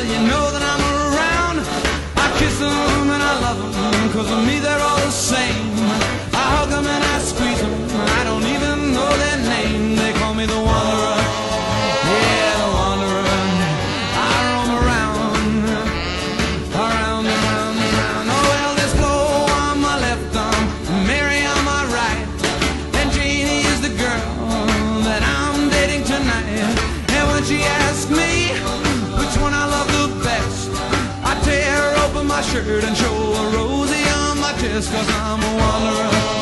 well, you know that I'm around. I kiss them and I love them, cause to me they're all the same. I hug them and I squeeze them, I don't even know their name. They call me the Wanderer, yeah, the Wanderer. I roam around, around, around, around. Oh, well, there's on my left arm, Mary on my right. And is the girl that I'm dating tonight. And when she shirt and show a rosy on my chest, cause I'm a wanderer.